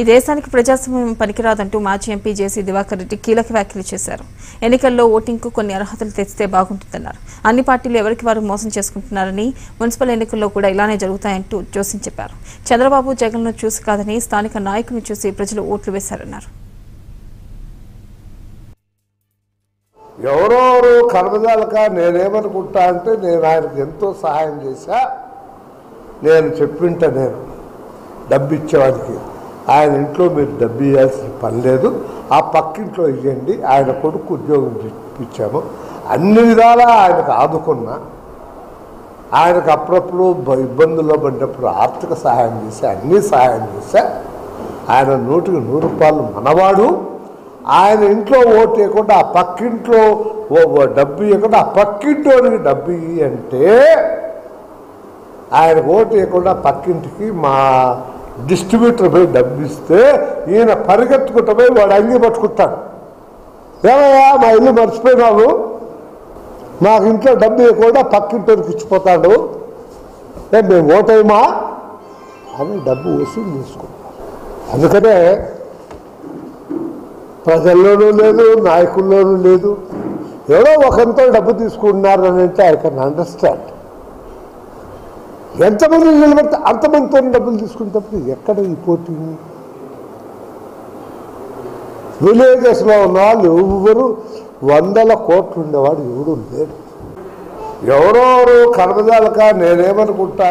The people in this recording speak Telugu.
ఈ దేశానికి ప్రజాస్వామ్యం పనికిరాదంటూ మాజీ ఎంపీ జేసీ దివాకర్ రెడ్డి కీలక వ్యాఖ్యలు చేశారు. ఎన్నికల్లో ఓటింగ్కు కొన్ని అర్హతలు తెచ్చితే బాగుంటుందన్నారు. అన్ని పార్టీలు ఎవరికి వారు మోసం చేసుకుంటున్నారని మున్సిపల్ ఎన్నికల్లో కూడా ఇలానే జరుగుతాయంటూ జోసిన్ చెప్పారు. చంద్రబాబు జగన్ను చూసి కాదని స్థానిక నాయకుని చూసి ప్రజలు ఓట్లు వేశారన్నారు. ఎవరెవరు కనబదాలక నేనేమనుకుంటా అంటే నేను ఆయనకు ఎంతో సహాయం చేశా. నేను చెప్పింట నేను. డబ్బిచ్చేవాడికి. ఆయన ఇంట్లో మీరు డబ్బు ఇవ్వాల్సిన పని లేదు. ఆ పక్కింట్లో ఇవ్వండి ఆయన కొడుకు ఉద్యోగం ఇప్పించాము అన్ని విధాలా ఆయనకు ఆదుకున్నా. ఆయనకు అప్పుడప్పుడు ఇబ్బందుల్లో పడినప్పుడు ఆర్థిక సహాయం చేశా అన్నీ సహాయం చేశా ఆయన నూటికి నూరు రూపాయలు మనవాడు. ఆయన ఇంట్లో ఓటు వేయకుండా ఆ పక్కింట్లో డబ్బు ఇవ్వకుండా ఆ పక్కింటోనికి డబ్బు ఇవ్వంటే ఆయన ఓటు వేయకుండా పక్కింటికి మా డిస్ట్రిబ్యూటర్ పోయి డబ్బు ఇస్తే ఈయన పరిగెత్తుకుంటూ పోయి వాడు అంగి పట్టుకుంటాడు. ఏమయ్యా మా ఇల్లు మర్చిపోయినావు? మాకు ఇంట్లో డబ్బు ఇవ్వకుండా పక్కింటోనికి ఇచ్చిపోతాడు. ఏ మేము ఓటేమా అని డబ్బు వసూలు తీసుకుంటాం అందుకనే ప్రజల్లోనూ లేదు నాయకుల్లోనూ లేదు. ఎవరో ఒకంతో డబ్బు తీసుకుంటున్నారు అని అంటే ఐ కెన్ అండర్స్టాండ్ ఎంతమంది నిలబడితే అంతమందితో డబ్బులు తీసుకునేటప్పుడు ఎక్కడ ఈ పోటీ? విలేజెస్లో ఉన్న వాళ్ళు ఎవరు వందల కోట్లు ఉండేవాడు ఎవడు లేడు. ఎవరెవరు కనబదాలక నేనేమనుకుంటా